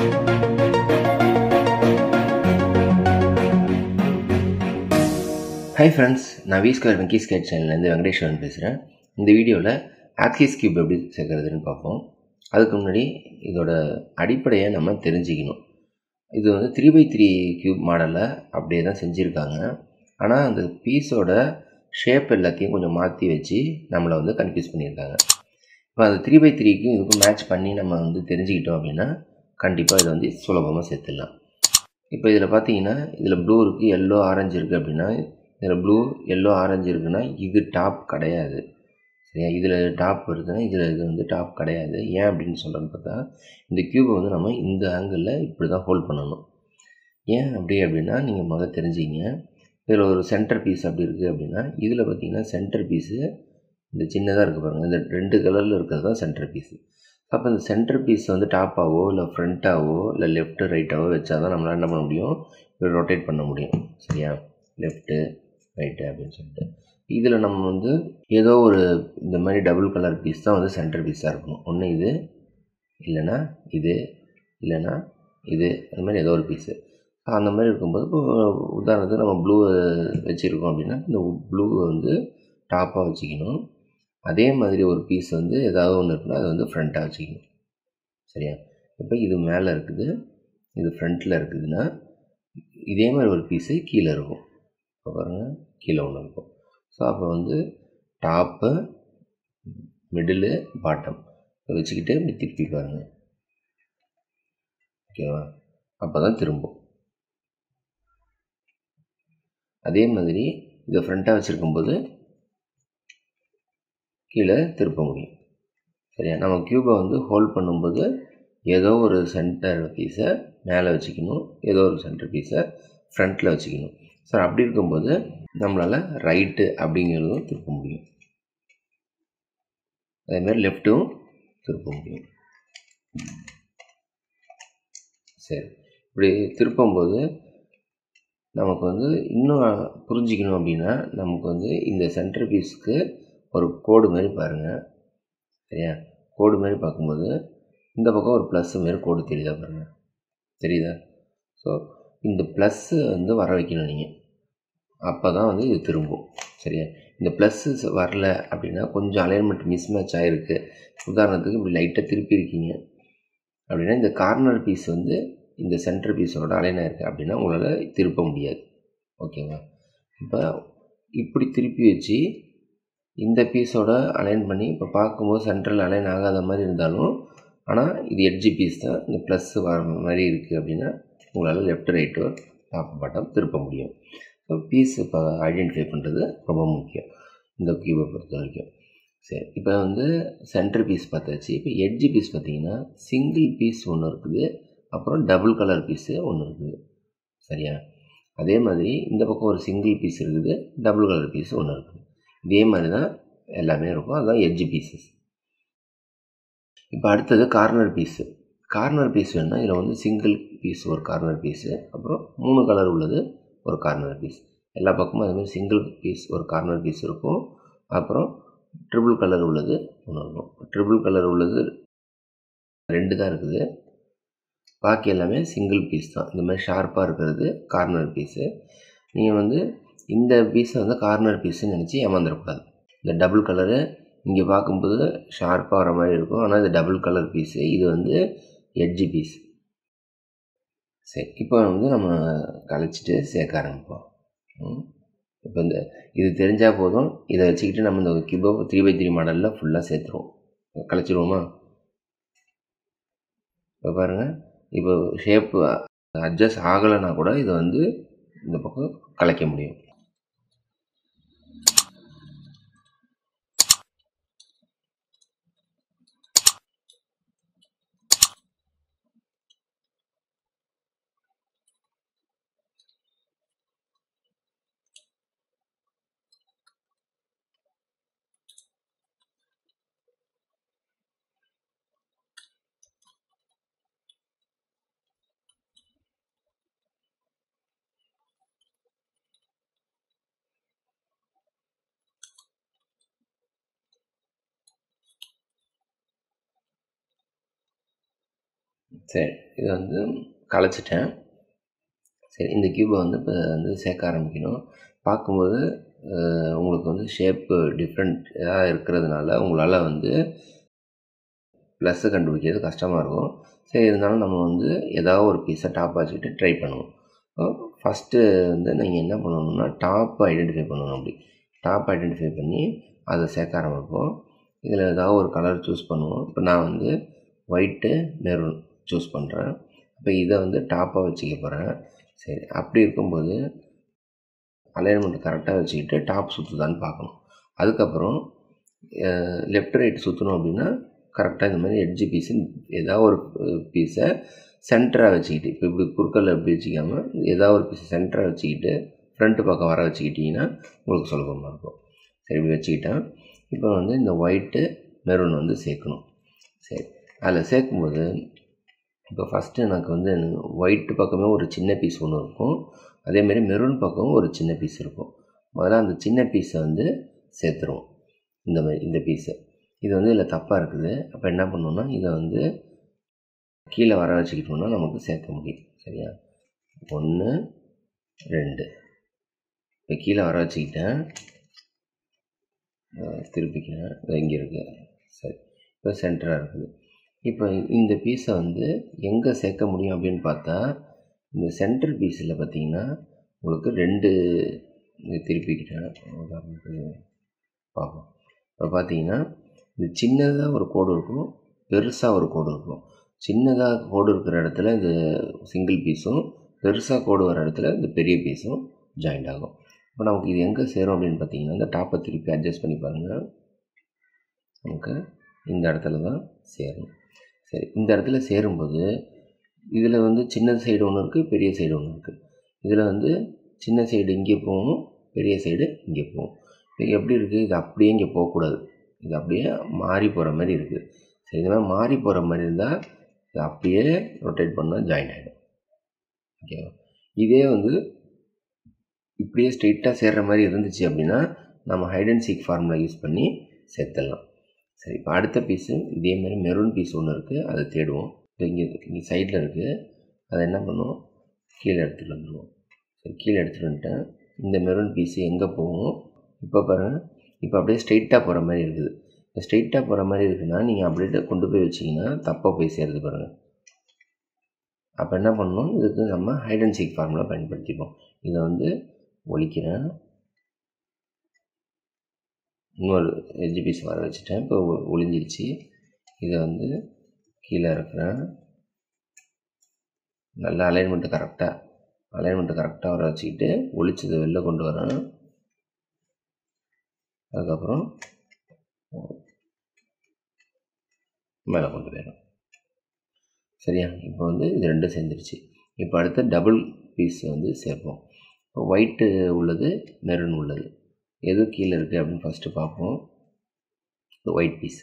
Hi friends நான் V square Venky skate சேனல்லேருந்து வெங்கடேஸ்வரன் பேசுகிறேன் இந்த வீடியோவில் ஆக்சிஸ் கியூப் எப்படி சேர்க்குறதுன்னு பார்ப்போம். அதுக்கு முன்னாடி இதோட அடிப்படையை நம்ம தெரிஞ்சுக்கணும். இது வந்து த்ரீ பை த்ரீ கியூப் மாடலில் அப்படியே தான் செஞ்சுருக்காங்க. ஆனால் அந்த பீஸோட ஷேப் எல்லாத்தையும் கொஞ்சம் மாற்றி வச்சு நம்மளை வந்து கன்ஃபியூஸ் பண்ணியிருக்காங்க. இப்போ அந்த த்ரீ பை த்ரீக்கும் இதுக்கும் மேட்ச் பண்ணி நம்ம வந்து தெரிஞ்சுக்கிட்டோம் அப்படின்னா கண்டிப்பாக இதை வந்து சுலபமாக சேர்த்துடலாம். இப்போ இதில் பார்த்தீங்கன்னா இதில் ப்ளூ இருக்குது எல்லோ ஆரஞ்சு இருக்குது அப்படின்னா இதில் ப்ளூ எல்லோ ஆரஞ்சு இருக்குன்னா இது டாப் கிடையாது. சரியா? இதில் டாப் இருக்குன்னா இதில் இது வந்து டாப் கிடையாது. ஏன் அப்படின்னு சொல்கிறேன்னு பார்த்தா இந்த க்யூபை வந்து நம்ம இந்த ஆங்கிளில் இப்படி தான் ஹோல்ட் பண்ணணும். ஏன் அப்படி அப்படின்னா நீங்கள் முதல்ல தெரிஞ்சிங்க இதில் ஒரு சென்டர் பீஸ் அப்படி இருக்குது அப்படின்னா இதில் பார்த்தீங்கன்னா சென்டர் பீஸு இந்த சின்னதாக இருக்குது பாருங்கள் இந்த ரெண்டு கலரில் இருக்கிறது தான் சென்டர் பீஸு அப்போ இந்த சென்டர் பீஸ் வந்து டாப்பாகவோ இல்லை ஃப்ரண்ட்டாகவோ இல்லை லெஃப்ட்டு ரைட்டாகவோ வச்சா தான் நம்மளால் என்ன பண்ண முடியும்? ரொட்டேட் பண்ண முடியும். சரியா? லெஃப்ட்டு ரைட்டு அப்படின்னு சொல்லிட்டு. இதில் நம்ம வந்து ஏதோ ஒரு இந்த மாதிரி டபுள் கலர் பீஸ் தான் வந்து சென்டர் பீஸாக இருக்கணும். ஒன்று இது இல்லைன்னா இது இல்லைன்னா இது. அந்த மாதிரி ஏதோ ஒரு பீஸு அந்த மாதிரி இருக்கும்போது இப்போ உதாரணத்துக்கு நம்ம ப்ளூ வச்சுருக்கோம் அப்படின்னா இந்த ப்ளூவை வந்து டாப்பாக வச்சுக்கணும். அதே மாதிரி ஒரு பீஸ் வந்து ஏதாவது ஒன்று இருக்குன்னா அது வந்து ஃப்ரண்ட்டாக வச்சுக்கணும் சரியா? இப்போ இது மேலே இருக்குது. இது ஃப்ரண்ட்டில் இருக்குதுன்னா இதே மாதிரி ஒரு பீஸு கீழே இருக்கும். இப்போ பாருங்கள் கீழே ஒன்று இருக்கும். ஸோ அப்போ வந்து டாப்பு மிடிலு பாட்டம் இதை வச்சுக்கிட்டு இப்படி திருப்பி பாருங்கள் ஓகேவா அப்போ தான் திரும்பும். அதே மாதிரி இதை ஃப்ரண்ட்டாக வச்சுருக்கும்போது கீழே திருப்ப முடியும். சரியா? நம்ம க்யூபை வந்து ஹோல்ட் பண்ணும்போது ஏதோ ஒரு சென்டர் பீஸை மேலே வச்சுக்கணும். ஏதோ ஒரு சென்டர் பீஸை ஃப்ரண்ட்டில் வச்சுக்கணும். சார் அப்படி இருக்கும்போது நம்மளால் ரைட்டு அப்படிங்கிறதும் திருப்ப முடியும். அதேமாதிரி லெஃப்ட்டும் திருப்ப முடியும். சரி. இப்படி திருப்பும்போது நமக்கு வந்து இன்னும் புரிஞ்சிக்கணும் அப்படின்னா நமக்கு வந்து இந்த சென்டர் பீஸ்க்கு ஒரு கோடு மாதிரி பாருங்கள் சரியா? கோடு மாதிரி பார்க்கும்போது இந்த பக்கம் ஒரு ப்ளஸ்ஸு மாரி கோடு தெரியுதா பாருங்கள் தெரியுதா? ஸோ இந்த ப்ளஸ்ஸு வந்து வர வைக்கணும் நீங்கள் அப்போ தான் வந்து இது திரும்பும். சரியா? இந்த ப்ளஸ்ஸு வரல அப்படின்னா கொஞ்சம் அலைன்மெண்ட் மிஸ் மேட்ச் ஆகிருக்கு உதாரணத்துக்கு இப்படி லைட்டாக திருப்பி இருக்கீங்க. அப்படின்னா இந்த கார்னர் பீஸ் வந்து இந்த சென்டர் பீஸோட அலைன் ஆயிருக்கு. அப்படின்னா உங்களால் திருப்ப முடியாது. ஓகேவா இப்போ இப்படி திருப்பி வச்சு இந்த பீஸோட அலைன் பண்ணி இப்போ பார்க்கும்போது சென்ட்ரல் அலைன் ஆகாத மாதிரி இருந்தாலும் ஆனால் இது எட்ஜி பீஸ் தான். இந்த ப்ளஸ் வர மாதிரி இருக்குது அப்படின்னா உங்களால் லெஃப்ட் ரைட்டு டாப் பாட்டம் திருப்ப முடியும். ஸோ பீஸ் இப்போ ஐடென்டிஃபை பண்ணுறது ரொம்ப முக்கியம். இந்த கியூபை பொறுத்த வரைக்கும். சரி இப்போ வந்து சென்டர் பீஸ் பார்த்தாச்சு. இப்போ எட்ஜி பீஸ் பார்த்தீங்கன்னா சிங்கிள் பீஸ் ஒன்று இருக்குது. அப்புறம் டபுள் கலர் பீஸு ஒன்று இருக்குது. சரியா? அதே மாதிரி இந்த பக்கம் ஒரு சிங்கிள் பீஸ் இருக்குது. டபுள் கலர் பீஸ் ஒன்று இருக்குது. இதே மாதிரி தான் எல்லாமே இருக்கும். அதுதான் எட்ஜ் பீசஸ் இப்போ அடுத்தது கார்னர் பீஸு கார்னர் பீஸ் வேணுன்னா இதில் வந்து சிங்கிள் பீஸ் ஒரு கார்னர் பீஸு அப்புறம் மூணு கலர் உள்ளது ஒரு கார்னர் பீஸ் எல்லா பக்கமும் அதுமாதிரி சிங்கிள் பீஸ் ஒரு கார்னர் பீஸ் இருக்கும். அப்புறம் ட்ரிபிள் கலர் உள்ளது ஒன்று இருக்கும் ட்ரிபிள் கலர் உள்ளது ரெண்டு தான் இருக்குது. பாக்கி எல்லாமே சிங்கிள் பீஸ் தான். இந்த மாதிரி ஷார்ப்பாக இருக்கிறது கார்னர் பீஸு நீங்கள் வந்து இந்த பீஸை வந்து கார்னர் பீஸுன்னு நினச்சி ஏமாந்துடக்கூடாது இந்த டபுள் கலரு இங்கே பார்க்கும்போது ஷார்ப்பாக வர மாதிரி இருக்கும். ஆனால் இது டபுள் கலர் பீஸு இது வந்து எட்ஜி பீஸ் சரி இப்போ வந்து நம்ம கலைச்சிட்டு சேர்க்க ஆரம்பிப்போம். இப்போ இந்த இது தெரிஞ்சால் போதும். இதை வச்சுக்கிட்டு நம்ம இந்த கிபோ த்ரீ பை த்ரீ மாடலில் ஃபுல்லாக சேர்த்துருவோம். கலைச்சிடுவோமா இப்போ பாருங்கள் இப்போ ஷேப்பு அட்ஜஸ்ட் ஆகலைன்னா கூட இதை வந்து இந்த பக்கம் கலைக்க முடியும். சரி இது வந்து கலைச்சிட்டேன். சரி இந்த க்யூபை வந்து இப்போ வந்து சேர்க்க ஆரம்பிக்கணும். பார்க்கும்போது உங்களுக்கு வந்து ஷேப்பு டிஃப்ரெண்ட் இருக்கிறதுனால உங்களால் வந்து ப்ளஸ்ஸு கண்டுபிடிக்கிறது கஷ்டமாக இருக்கும். சரி இருந்தாலும் நம்ம வந்து ஏதாவது ஒரு பீஸை டாப் வச்சுக்கிட்டு ட்ரை பண்ணுவோம். ஃபஸ்ட்டு வந்து நீங்கள் என்ன பண்ணணும்னா டாப் ஐடென்டிஃபை பண்ணணும் அப்படி. டாப் ஐடென்டிஃபை பண்ணி அதை சேர்க்க ஆரம்பிப்போம். இதில் ஏதாவது ஒரு கலர் சூஸ் பண்ணுவோம். இப்போ நான் வந்து ஒயிட்டு மெரூன் சூஸ் பண்ணுறேன் இப்போ இதை வந்து டாப்பாக வச்சுக்க போகிறேன் சரி அப்படி இருக்கும்போது அலைன்மெண்ட் கரெக்டாக வச்சுக்கிட்டு டாப் சுற்றுதான்னு பார்க்கணும். அதுக்கப்புறம் லெஃப்ட் ரைட் சுற்றணும் அப்படின்னா கரெக்டாக இந்த மாதிரி எட்ஜி பீஸு ஏதாவது ஒரு பீஸை சென்டராக வச்சுக்கிட்டு இப்போ இப்படி குறுக்கல் எப்படி வச்சுக்காமல் ஏதாவது ஒரு பீஸை சென்டராக வச்சுக்கிட்டு ஃப்ரண்ட்டு பக்கம் வர வச்சுக்கிட்டிங்கன்னா உங்களுக்கு சுலபமாக இருக்கும். சரி இப்படி வச்சுக்கிட்டேன். இப்போ வந்து இந்த ஒயிட்டு மெரூன் வந்து சேர்க்கணும். சரி அதில் சேர்க்கும்போது இப்போ ஃபஸ்ட்டு எனக்கு வந்து ஒயிட்டு பக்கமே ஒரு சின்ன பீஸ் ஒன்று இருக்கும். அதேமாரி மெரூன் பக்கமும் ஒரு சின்ன பீஸ் இருக்கும். முதல்ல அந்த சின்ன பீஸை வந்து சேர்த்துருவோம். இந்த மாதிரி இந்த பீஸை இது வந்து இதில் தப்பாக இருக்குது. அப்போ என்ன பண்ணணும்னா இதை வந்து கீழே வர வச்சுக்கிட்டோம்னா நமக்கு சேர்க்க முடியுது சரியா? ஒன்று ரெண்டு. இப்போ கீழே வர வச்சுக்கிட்டேன். திருப்பிக்கிறேன். இங்கே இருக்குது சரி. இப்போ சென்டராக இருக்குது. இப்போ இந்த பீஸை வந்து எங்கே சேர்க்க முடியும் அப்படின்னு பார்த்தா இந்த சென்டர் பீஸில் பார்த்தீங்கன்னா உங்களுக்கு ரெண்டு திருப்பிக்கிட்டேன். உதாரணத்துக்கு பார்ப்போம். இப்போ பார்த்தீங்கன்னா இது சின்னதாக ஒரு கோடு இருக்கும் பெருசாக ஒரு கோடு இருக்கும். சின்னதாக கோடு இருக்கிற இடத்துல இந்த சிங்கிள் பீஸும் பெருசாக கோடு வர இடத்துல இந்த பெரிய பீஸும் ஜாயிண்ட் ஆகும். இப்போ நமக்கு இது எங்கே சேரும் அப்படின்னு பார்த்தீங்கன்னா இந்த டாப்பை திருப்பி அட்ஜஸ்ட் பண்ணி பாருங்கள் நமக்கு இந்த இடத்துல தான் சேரும். சரி இந்த இடத்துல சேரும்போது இதில் வந்து சின்ன சைடு ஒன்று இருக்குது பெரிய சைடு ஒன்று இருக்குது இதில் வந்து சின்ன சைடு இங்கே போகும் பெரிய சைடு இங்கே போகும் இது எப்படி இருக்குது இது அப்படியே இங்கே போகக்கூடாது. இது அப்படியே மாறி போகிற மாதிரி இருக்குது சரி இது மாதிரி மாறி போகிற மாதிரி இருந்தால் இது அப்படியே ரொட்டேட் பண்ணால் ஜாயின் ஆகிடும் ஓகேவா இதே வந்து இப்படியே ஸ்ட்ரெயிட்டாக சேர்கிற மாதிரி இருந்துச்சு அப்படின்னா நம்ம hide and seek formula use பண்ணி சேர்த்துடலாம். சரி இப்போ அடுத்த பீஸு இதே மாதிரி மெரூன் பீஸ் ஒன்று இருக்குது அதை தேடுவோம். இப்போ இங்கே இங்கே சைடில் இருக்குது அதை என்ன பண்ணுவோம்? கீழே எடுத்துகிட்டு வந்துடுவோம் சரி கீழே எடுத்துகிட்டு வந்துட்டேன். இந்த மெரூன் பீஸு எங்கே போகும்? இப்போ பாருங்கள் இப்போ அப்படியே ஸ்ட்ரெயிட்டாக போகிற மாதிரி இருக்குது. இப்போ ஸ்ட்ரெயிட்டாக போகிற மாதிரி இருக்குன்னா நீங்கள் அப்படியே கொண்டு போய் வச்சிங்கன்னா தப்பாக போய் சேருது பாருங்கள் அப்போ என்ன பண்ணணும் இதுக்கு நம்ம ஹைட் அண்ட் சீக் ஃபார்முலா பயன்படுத்திப்போம். இதை வந்து ஒழிக்கிறேன். இன்னொரு எஜ்ஜி பீஸ் வர வச்சுட்டேன். இப்போ ஒளிஞ்சிருச்சு. இதை வந்து கீழே இருக்கிறேன் நல்ல அலைன்மெண்ட்டு கரெக்டாக அலைன்மெண்ட்டு கரெக்டாக வர வச்சுக்கிட்டு ஒளிச்சதை வெளில கொண்டு வரேன். அதுக்கப்புறம் மேலே கொண்டு போயிடும் சரியா? இப்போ வந்து இது ரெண்டும் சேர்ந்துருச்சு. இப்போ அடுத்த டபுள் பீஸ் வந்து சேர்ப்போம். இப்போ ஒயிட்டு உள்ளது மெரூன் உள்ளது. எது கீழே இருக்குது அப்படின்னு ஃபஸ்ட்டு பார்ப்போம். இந்த ஒயிட் பீஸ்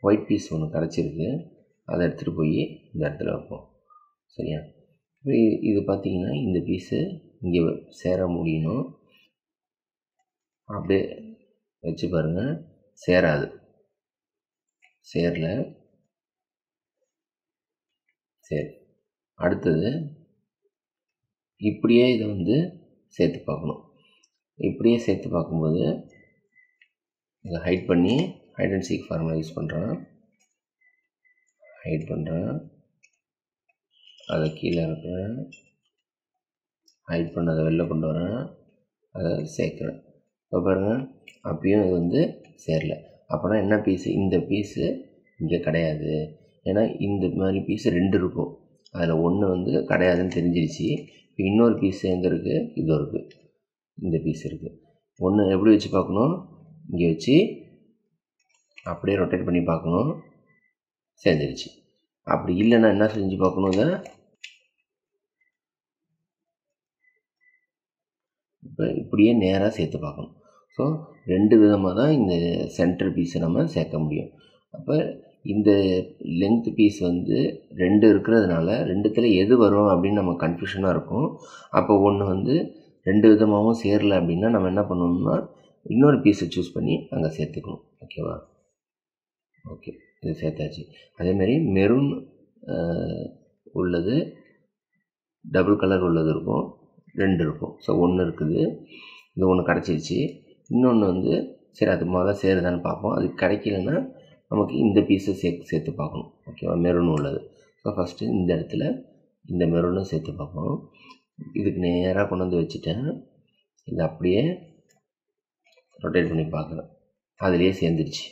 ஒயிட் பீஸ் ஒன்று கிடச்சிருக்கு அதை எடுத்துகிட்டு போய் இந்த இடத்துல வைப்போம். சரியா? இப்போ இது பார்த்தீங்கன்னா இந்த பீஸு இங்கே சேர முடியணும். அப்படியே வச்சு பாருங்கள் சேராது. சேரல. சரி. அடுத்தது இப்படியே இதை வந்து சேர்த்து பார்க்கணும். இப்படியே சேர்த்து பார்க்கும்போது இதை ஹைட் பண்ணி hide and seek formula use பண்ணுறேன் ஹைட் பண்ணுறேன் அதை கீழே இருக்கிறேன் ஹைட் பண்ணதை வெளில கொண்டு வரேன். அதை சேர்க்குறேன். இப்போ பாருங்கள் அப்பயும் இது வந்து சேரல. அப்போனா என்ன பீஸு இந்த பீஸு இங்கே கிடையாது. ஏன்னா இந்த மாதிரி பீஸு ரெண்டு இருக்கும். அதில் ஒன்று வந்து கிடையாதுன்னு தெரிஞ்சிருச்சு. இப்போ இன்னொரு பீஸ் எங்கே இருக்குது இது இருக்குது இந்த பீஸ் இருக்குது ஒன்று எப்படி வச்சு பார்க்கணும்? இங்கே வச்சு அப்படியே ரொட்டேட் பண்ணி பார்க்கணும். சேர்ந்துருச்சு அப்படி இல்லைன்னா என்ன செஞ்சு பார்க்கணும் இதை? இப்போ இப்படியே நேராக சேர்த்து பார்க்கணும். ஸோ ரெண்டு விதமாக தான் இந்த சென்டர் பீஸை நம்ம சேர்க்க முடியும். அப்போ இந்த லென்த் பீஸ் வந்து ரெண்டு இருக்கிறதுனால ரெண்டுத்தில் எது வரும் அப்படின்னு நம்ம கன்ஃபியூஷனாக இருக்கும். அப்போ ஒன்று வந்து ரெண்டு விதமாகவும் சேரல அப்படின்னா நம்ம என்ன பண்ணணும்னா இன்னொரு பீஸை சூஸ் பண்ணி அங்கே சேர்த்துக்கணும். ஓகேவா ஓகே இது சேர்த்தாச்சு. அதேமாரி மெரூன் உள்ளது டபுள் கலர் உள்ளது இருக்கும். ரெண்டு இருக்கும். ஸோ ஒன்று இருக்குது. இது ஒன்று கிடச்சிருச்சு. இன்னொன்று வந்து சரி அது முதல்ல சேருதான்னு பார்ப்போம். அது கிடைக்கலன்னா நமக்கு இந்த பீஸை சேர்த்து சேர்த்து பார்க்கணும். ஓகேவா மெரூன் உள்ளது. ஸோ ஃபஸ்ட்டு இந்த இடத்துல இந்த மெரூனும் சேர்த்து பார்ப்போம். இதுக்கு நேராக கொண்டு வந்து வச்சுட்டேன். இதை அப்படியே ரொட்டேட் பண்ணி பார்க்குறேன். அதுலேயே சேர்ந்துருச்சு.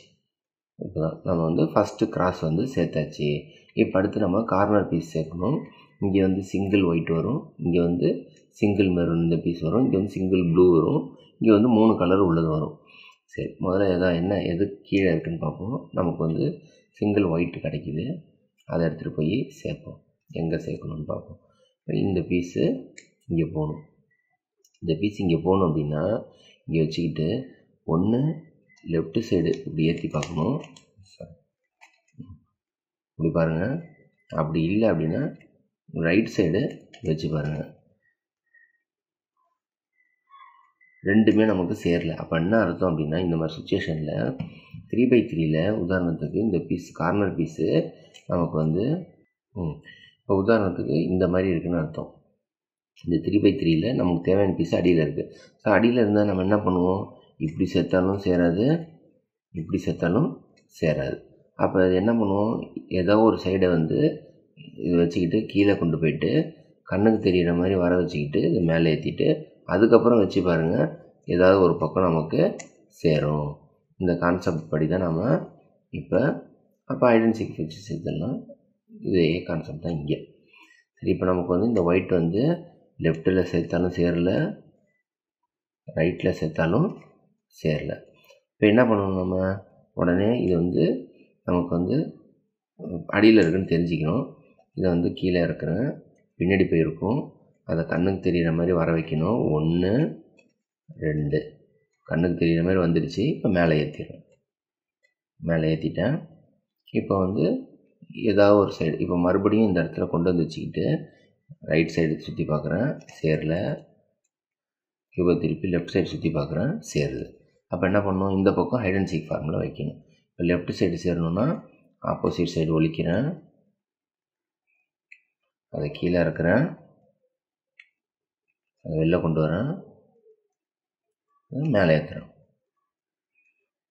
இப்போ தான் நம்ம வந்து ஃபஸ்ட்டு கிராஸ் வந்து சேர்த்தாச்சு. இப்போ அடுத்து நம்ம கார்னர் பீஸ் சேர்க்கணும். இங்கே வந்து சிங்கிள் ஒயிட் வரும். இங்கே வந்து சிங்கிள் மெரூன் இந்த பீஸ் வரும். இங்கே வந்து சிங்கிள் ப்ளூ வரும். இங்கே வந்து மூணு கலர் உள்ளது வரும். சரி முதல்ல எதா என்ன எது கீழே இருக்குன்னு பார்ப்போம். நமக்கு வந்து சிங்கிள் ஒயிட் கிடைக்கிது. அதை எடுத்துகிட்டு போய் சேர்ப்போம். எங்கே சேர்க்கணும்னு பார்ப்போம். இந்த பீஸு இங்கே போகணும். இந்த பீஸ் இங்கே போகணும் அப்படின்னா இங்கே வச்சுக்கிட்டு ஒன்று லெஃப்ட் சைடு இப்படி ஏற்றி பார்க்கணும். இப்படி பாருங்கள் அப்படி இல்லை அப்படின்னா ரைட் சைடு வச்சு பாருங்கள் ரெண்டுமே நமக்கு சேரல. அப்போ என்ன அர்த்தம் அப்படின்னா இந்த மாதிரி சுச்சுவேஷனில் த்ரீ பை த்ரீயில் உதாரணத்துக்கு இந்த பீஸ் கார்னர் பீஸு நமக்கு வந்து இப்போ உதாரணத்துக்கு இந்த மாதிரி இருக்குன்னு அர்த்தம். இந்த த்ரீ பை த்ரீயில் நமக்கு தேவையான பீஸ் அடியில் இருக்குது ஸோ அடியில் இருந்தால் நம்ம என்ன பண்ணுவோம்? இப்படி சேர்த்தாலும் சேராது இப்படி சேர்த்தாலும் சேராது. அப்போ என்ன பண்ணுவோம்? ஏதோ ஒரு சைடை வந்து இது வச்சுக்கிட்டு கீழே கொண்டு போயிட்டு கண்ணுக்கு தெரிகிற மாதிரி வர வச்சுக்கிட்டு இது மேலே ஏற்றிட்டு அதுக்கப்புறம் வச்சு பாருங்கள் ஏதாவது ஒரு பக்கம் நமக்கு சேரும். இந்த கான்செப்ட் படி தான் நம்ம இப்போ அப்போ ஐடென்டிஃபை ஃபீச்சர்ஸ் இதெல்லாம் இதே கான்செப்ட் தான் இங்கே. சரி இப்போ நமக்கு வந்து இந்த ஒயிட் வந்து லெஃப்ட்டில் சேர்த்தாலும் சேரல ரைட்டில் சேர்த்தாலும் சேரல. இப்போ என்ன பண்ணணும் நம்ம? உடனே இது வந்து நமக்கு வந்து அடியில் இருக்குன்னு தெரிஞ்சுக்கணும். இதை வந்து கீழே இருக்கிற பின்னாடி போயிருக்கும். அதை கண்ணுக்கு தெரிகிற மாதிரி வர வைக்கணும். ஒன்று ரெண்டு. கண்ணுக்கு தெரிகிற மாதிரி வந்துடுச்சு. இப்போ மேலே ஏற்றிடுறேன் மேலே ஏற்றிட்டேன் இப்போ வந்து ஏதாவது ஒரு சைடு இப்போ மறுபடியும் இந்த இடத்துல கொண்டு வந்து வச்சுக்கிட்டு ரைட் சைடு சுற்றி பார்க்குறேன் சேரல கியூபை திருப்பி லெஃப்ட் சைடு சுற்றி பார்க்குறேன் சேருது. அப்போ என்ன பண்ணணும் இந்த பக்கம் ஹைட் அண்ட் சீக் ஃபார்மில் வைக்கணும். இப்போ லெஃப்ட் சைடு சேரணும்னா ஆப்போசிட் சைடு ஒழிக்கிறேன் அதை கீழே இருக்கிறேன் அதை வெளில கொண்டு வரேன். மேலே ஏற்றுறேன்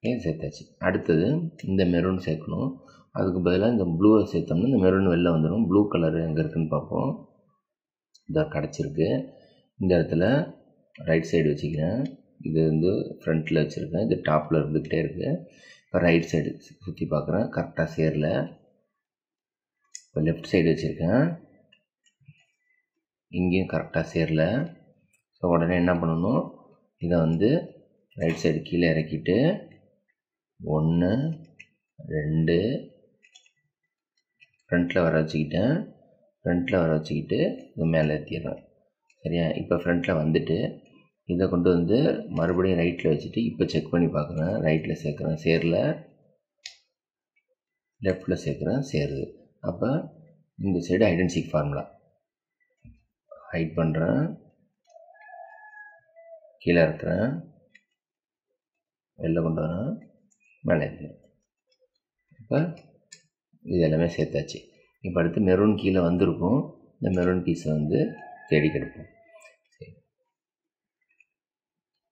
ஏன் சேர்த்தாச்சு? அடுத்தது இந்த மெரூன் சேர்க்கணும். அதுக்கு பதிலாக இந்த ப்ளூவை சேர்த்தோம்னா இந்த மெரூன் வெளில வந்துடும் ப்ளூ கலர் எங்கே இருக்குதுன்னு பார்ப்போம். இதாக கிடச்சிருக்கு. இந்த இடத்துல ரைட் சைடு வச்சுக்கிறேன். இது வந்து ஃப்ரண்ட்டில் வச்சுருக்கேன். இது டாப்பில் இருந்துக்கிட்டே இருக்குது இப்போ ரைட் சைடு சுற்றி பார்க்குறேன். கரெக்டாக சேரல. இப்போ லெஃப்ட் சைடு வச்சுருக்கேன். இங்கேயும் கரெக்டாக சேரல. ஸோ உடனே என்ன பண்ணணும்? இதை வந்து ரைட் சைடு கீழே இறக்கிட்டு ஒன்று ரெண்டு ஃப்ரண்ட்டில் வர வச்சுக்கிட்டேன். ஃப்ரண்ட்டில் வர வச்சுக்கிட்டு இது மேலே ஏற்றிடுறேன் சரியா? இப்போ ஃப்ரண்ட்டில் வந்துட்டு இதை கொண்டு வந்து மறுபடியும் ரைட்டில் வச்சுட்டு இப்போ செக் பண்ணி பார்க்குறேன். ரைட்டில் சேர்க்குறேன். சேரில் லெஃப்டில் சேர்க்குறேன். சேருது. அப்போ இந்த சைடு ஐடென்டிக் ஃபார்முலா ஹைட் பண்ணுறேன் கீழே இருக்கிறேன் வெளில கொண்டு வரேன். மேலே ஏற்றுறேன் இப்போ இது எல்லாமே சேர்த்தாச்சு. இப்போ அடுத்து மெரூன் கீழே வந்திருக்கும். இந்த மெரூன் பீஸை வந்து தேடி கிடப்போம். சரி.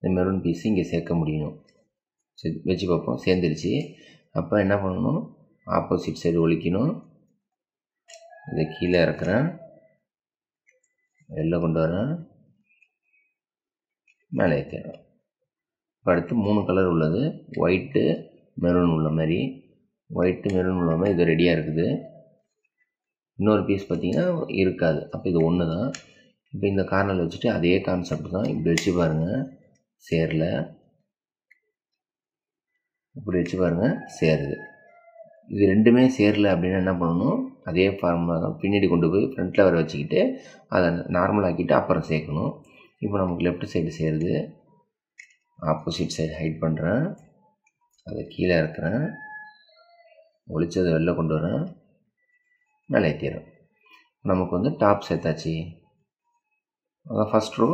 இந்த மெரூன் பீஸ் இங்கே சேர்க்க முடியணும் சரி வச்சு பார்ப்போம். சேர்ந்துருச்சு. அப்போ என்ன பண்ணணும்? ஆப்போசிட் சைடு ஒழிக்கணும். இதை கீழே இறக்குறேன். வெளில கொண்டு வரேன். மேலே ஏற்றிடுறேன் இப்போ அடுத்து மூணு கலர் உள்ளது. ஒயிட்டு மெரூன் உள்ள மாதிரி ஒயிட்டு மெரூன் மூலமாக இது ரெடியாக இருக்குது. இன்னொரு பீஸ் பார்த்திங்கன்னா இருக்காது. அப்போ இது ஒன்று தான் இப்போ இந்த கார்னரில் வச்சுட்டு அதே கான்செப்ட் தான். இப்படி வச்சு பாருங்கள் சேரல. இப்படி வச்சு பாருங்கள் சேருது. இது ரெண்டுமே சேரல அப்படின்னா என்ன பண்ணணும்? அதே ஃபார்முலா தான். பின்னாடி கொண்டு போய் ஃப்ரண்ட்டில் வர வச்சுக்கிட்டு அதை நார்மலாக்கிட்டு அப்புறம் சேர்க்கணும். இப்போ நமக்கு லெஃப்ட் சைடு சேருது. ஆப்போசிட் சைடு ஹைட் பண்ணுறேன் அதை கீழே இருக்கிறேன் ஒழிச்சதை வெளில கொண்டு வரேன் மேலே ஏற்றிடுறேன் நமக்கு வந்து டாப் சேர்த்தாச்சு. அதான் ஃபஸ்ட் ரோ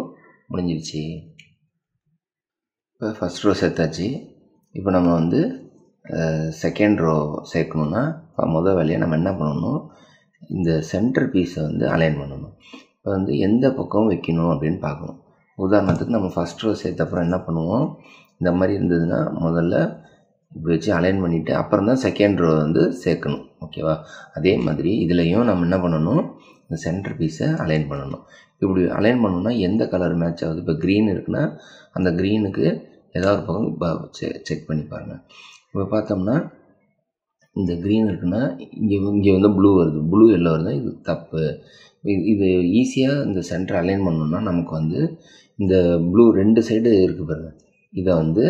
முடிஞ்சிருச்சு. இப்போ ஃபஸ்ட் ரோ சேர்த்தாச்சு. இப்போ நம்ம வந்து செகண்ட் ரோ சேர்க்கணுன்னா முதல் வேலையை நம்ம என்ன பண்ணணும்? இந்த சென்டர் பீஸை வந்து அலைன் பண்ணணும். இப்போ வந்து எந்த பக்கம் வைக்கணும் அப்படின்னு பார்க்கணும். உதாரணத்துக்கு நம்ம ஃபஸ்ட் ரோ சேர்த்தப்புறம் என்ன பண்ணுவோம்? இந்த மாதிரி இருந்ததுன்னா முதல்ல இப்படி வச்சு அலைன் பண்ணிவிட்டு அப்புறம் தான் செகண்ட் ரோ வந்து சேர்க்கணும். ஓகேவா அதே மாதிரி இதுலேயும் நம்ம என்ன பண்ணணும்? இந்த சென்டர் பீஸை அலைன் பண்ணணும். இப்படி அலைன் பண்ணணும்னா எந்த கலர் மேட்ச் ஆகுது? இப்போ க்ரீன் இருக்குன்னா அந்த க்ரீனுக்கு ஏதாவது பக்கம் செக் பண்ணி பாருங்கள் இப்போ பார்த்தோம்னா இந்த க்ரீன் இருக்குன்னா இங்கே இங்கே வந்து ப்ளூ வருது. ப்ளூ எல்லோ வருது? இது தப்பு. இது இது ஈஸியாக இந்த சென்டர் அலைன் பண்ணணும்னா நமக்கு வந்து இந்த ப்ளூ ரெண்டு சைடு இருக்குது பாருங்கள் இதை வந்து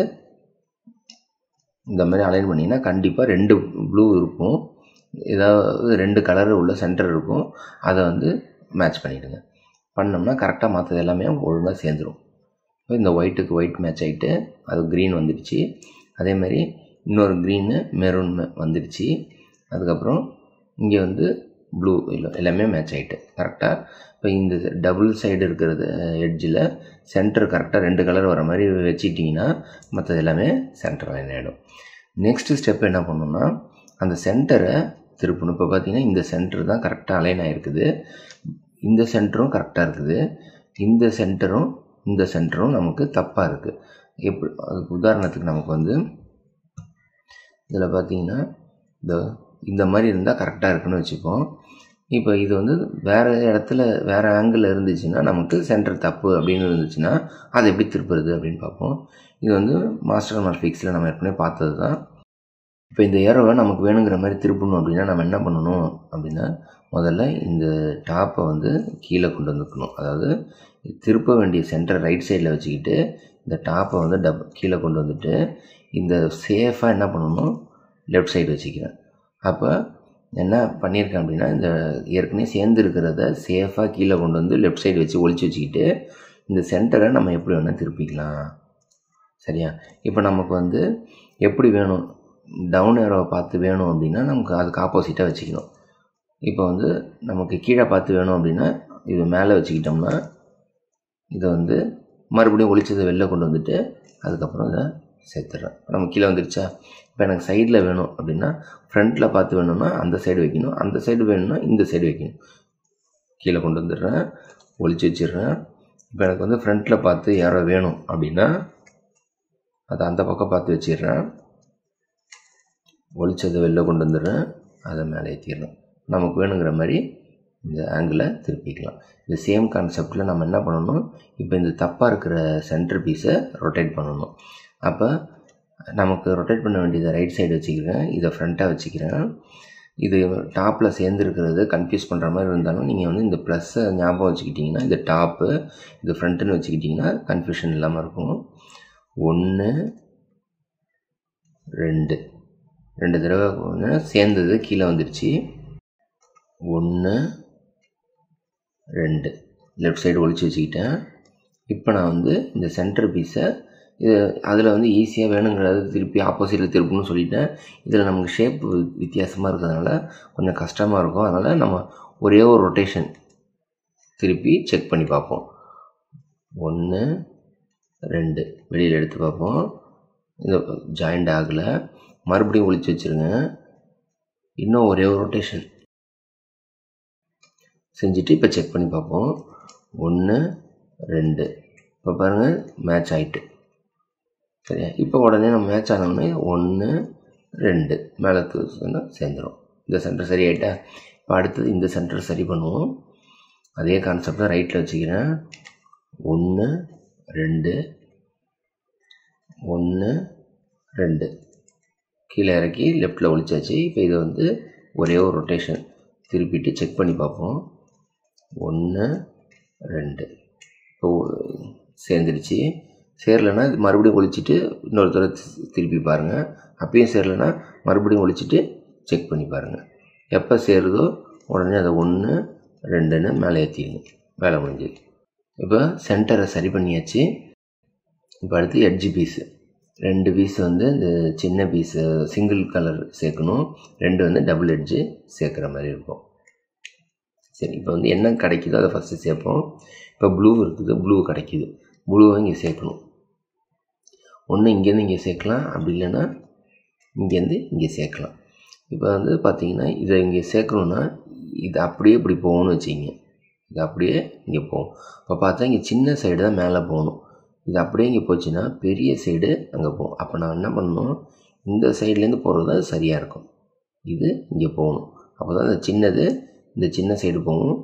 இந்த மாதிரி அலைன் பண்ணிங்கன்னா கண்டிப்பாக ரெண்டு ப்ளூ இருக்கும். ஏதாவது ரெண்டு கலர் உள்ள சென்டர் இருக்கும். அதை வந்து மேட்ச் பண்ணிவிடுங்க பண்ணோம்னா கரெக்டாக மற்றது எல்லாமே ஒழுங்காக சேர்ந்துடும் இப்போ இந்த ஒயிட்டுக்கு ஒயிட் மேட்ச் ஆகிட்டு அது க்ரீன் வந்துடுச்சு. அதே மாதிரி இன்னொரு க்ரீனு மெரூன் வந்துடுச்சு. அதுக்கப்புறம் இங்கே வந்து ப்ளூ எல்லாமே மேட்ச் ஆகிட்டு கரெக்டாக இப்போ இந்த டபுள் சைடு இருக்கிறது எட்ஜில் சென்டர் கரெக்டாக ரெண்டு கலர் வர மாதிரி வச்சுட்டிங்கன்னா மற்றது எல்லாமே சென்டர் லைன் ஆகிடும் நெக்ஸ்ட்டு ஸ்டெப் என்ன பண்ணணும்னா அந்த சென்டரை திருப்பணும். இப்போ பார்த்தீங்கன்னா இந்த சென்டர் தான் கரெக்டாக அலைன் ஆகிருக்குது இந்த சென்டரும் கரெக்டாக இருக்குது. இந்த சென்டரும் இந்த சென்டரும் நமக்கு தப்பாக இருக்குது எப்படி அதுக்கு உதாரணத்துக்கு நமக்கு வந்து இதில் பார்த்தீங்கன்னா இந்த இந்த மாதிரி இருந்தால் கரெக்டாக இருக்குன்னு வச்சுப்போம். இப்போ இது வந்து வேறு இடத்துல வேறு ஆங்கிளில் இருந்துச்சுன்னா நமக்கு சென்டர் தப்பு அப்படின்னு இருந்துச்சுன்னா அதை எப்படி திருப்புறது அப்படின்னு பார்ப்போம். இது வந்து மாஸ்டர் மார்பிக்ஸில் நம்ம ஏற்கனவே பார்த்தது தான் இப்போ இந்த ஏரோவை நமக்கு வேணுங்கிற மாதிரி திருப்பணும் அப்படின்னா நம்ம என்ன பண்ணணும் அப்படின்னா முதல்ல இந்த டாப்பை வந்து கீழே கொண்டு வந்துக்கணும். அதாவது திருப்ப வேண்டிய சென்டர் ரைட் சைடில் வச்சுக்கிட்டு இந்த டாப்பை வந்து டப் கீழே கொண்டு வந்துட்டு இந்த சேஃபாக என்ன பண்ணணும்? லெஃப்ட் சைடு வச்சுக்கிறேன். அப்போ என்ன பண்ணியிருக்கேன் அப்படின்னா இந்த ஏற்கனவே சேர்ந்துருக்கிறத சேஃபாக கீழே கொண்டு வந்து லெஃப்ட் சைடு வச்சு ஒழிச்சு வச்சுக்கிட்டு இந்த சென்டரை நம்ம எப்படி வேணால் திருப்பிக்கலாம். சரியா? இப்போ நமக்கு வந்து எப்படி வேணும்? டவுன் ஏரோவை பார்த்து வேணும் அப்படின்னா நமக்கு அதுக்கு ஆப்போசிட்டாக வச்சுக்கணும். இப்போ வந்து நமக்கு கீழே பார்த்து வேணும் அப்படின்னா இது மேலே வச்சுக்கிட்டோம்னா இதை வந்து மறுபடியும் ஒழிச்சதை வெளில கொண்டு வந்துட்டு அதுக்கப்புறம் இதை சேர்த்துட்றேன். நம்ம கீழே வந்துருச்சா? இப்போ எனக்கு சைடில் வேணும் அப்படின்னா ஃப்ரண்ட்டில் பார்த்து வேணும்னா அந்த சைடு வைக்கணும். அந்த சைடு வேணும்னா இந்த சைடு வைக்கணும். கீழே கொண்டு வந்துடுறேன். ஒழிச்சு வச்சிடுறேன். இப்போ எனக்கு வந்து ஃப்ரண்ட்டில் பார்த்து யாரோ வேணும் அப்படின்னா அதை அந்த பக்கம் பார்த்து வச்சிடுறேன். ஒழிச்சதை வெளில கொண்டு வந்துடுறேன். அதை மேலே ஏற்றிடுறேன் நமக்கு வேணுங்கிற மாதிரி இந்த ஆங்கிளை திருப்பிக்கலாம். இந்த சேம் கான்செப்டில் நம்ம என்ன பண்ணணும்? இப்போ இந்த தப்பாக இருக்கிற சென்டர் பீஸை ரொட்டேட் பண்ணணும். அப்போ நமக்கு ரொட்டேட் பண்ண வேண்டியதை ரைட் சைடு வச்சுக்கிறேன். இதை ஃப்ரண்ட்டாக வச்சுக்கிறேன். இது டாப்பில் சேர்ந்துருக்கிறது கன்ஃபியூஸ் பண்ணுற மாதிரி இருந்தாலும் நீங்கள் வந்து இந்த ப்ளஸ்ஸை ஞாபகம் வச்சுக்கிட்டிங்கன்னா இந்த டாப்பு இது ஃப்ரண்ட்டுன்னு வச்சுக்கிட்டிங்கன்னா கன்ஃபியூஷன் இல்லாமல் இருக்கும். ஒன்று ரெண்டு. ரெண்டு தடவை ஒன்று சேர்ந்தது கீழே வந்துடுச்சு. ஒன்று ரெண்டு. லெஃப்ட் சைடு ஒழிச்சு வச்சுக்கிட்டேன். இப்போ நான் வந்து இந்த சென்டர் பீஸை இது அதில் வந்து ஈஸியாக வேணுங்கிறத திருப்பி ஆப்போசிட்டில் திருப்பணும்னு சொல்லிட்டேன். இதில் நமக்கு ஷேப் வித்தியாசமாக இருக்கிறதுனால கொஞ்சம் கஷ்டமாக இருக்கும். அதனால் நம்ம ஒரே ஒரு ரொட்டேஷன் திருப்பி செக் பண்ணி பார்ப்போம். ஒன்று ரெண்டு. வெளியில் எடுத்து பார்ப்போம். இது ஜாயிண்ட் ஆகலை. மறுபடியும் ஒழிச்சு வச்சுருங்க. இன்னும் ஒரே ஒரு ரொட்டேஷன் செஞ்சுட்டு இப்போ செக் பண்ணி பார்ப்போம். ஒன்று ரெண்டு. இப்போ பாருங்கள் மேட்ச் ஆகிட்டு சரியா? இப்போ உடனே நம்ம மேட்ச் ஆனோடனே ஒன்று ரெண்டு. மேலே தூசுன்னா சேர்ந்துடும் இந்த சென்டர் சரியாயிட்டா? இப்போ அடுத்தது இந்த சென்டர் சரி பண்ணுவோம். அதே கான்செப்டை ரைட்டில் வச்சுக்கிறேன். ஒன்று ரெண்டு. ஒன்று ரெண்டு. கீழே இறக்கி லெஃப்டில் ஒழிச்சாச்சு இப்போ இதை வந்து ஒரே ஒரு ரொட்டேஷன் திருப்பிட்டு செக் பண்ணி பார்ப்போம். ஒன்று ரெண்டு. இப்போ சேர்ந்துடுச்சு. சேரலைன்னா மறுபடியும் ஒழிச்சிட்டு இன்னொரு தடவை திருப்பி பாருங்கள் அப்பயும் சேரலைன்னா மறுபடியும் ஒழிச்சிட்டு செக் பண்ணி பாருங்கள் எப்போ சேருதோ உடனே அதை ஒன்று ரெண்டுன்னு மேலே ஏற்றிடுங்க வேலை முடிஞ்சது இப்போ சென்டரை சரி பண்ணியாச்சு. இப்போ அடுத்து எட்ஜி பீஸு ரெண்டு பீஸ் வந்து இந்த சின்ன பீஸு சிங்கிள் கலர் சேர்க்கணும். ரெண்டு வந்து டபுள் எட்ஜு சேர்க்குற மாதிரி இருக்கும். சரி இப்போ வந்து என்ன கிடைக்குதோ அதை ஃபஸ்ட்டு சேர்ப்போம். இப்போ ப்ளூ இருக்குது ப்ளூ கிடைக்கிது. ப்ளூவை இங்கே சேர்க்கணும். ஒன்று இங்கேருந்து இங்கே சேர்க்கலாம் அப்படி இல்லைன்னா இங்கேருந்து இங்கே சேர்க்கலாம். இப்போ வந்து பார்த்திங்கன்னா இதை இங்கே சேர்க்கணுன்னா இது அப்படியே இப்படி போகணும்னு வச்சுக்கிங்க. இது அப்படியே இங்கே போகும். இப்போ பார்த்தா இங்கே சின்ன சைடு தான் மேலே போகணும். இது அப்படியே இங்கே போச்சுன்னா பெரிய சைடு அங்கே போகும். அப்போ நான் என்ன பண்ணணும்? இந்த சைட்லேருந்து போகிறது தான் சரியாக இருக்கும். இது இங்கே போகணும். அப்போ தான் இந்த சின்னது இந்த சின்ன சைடு போகும்.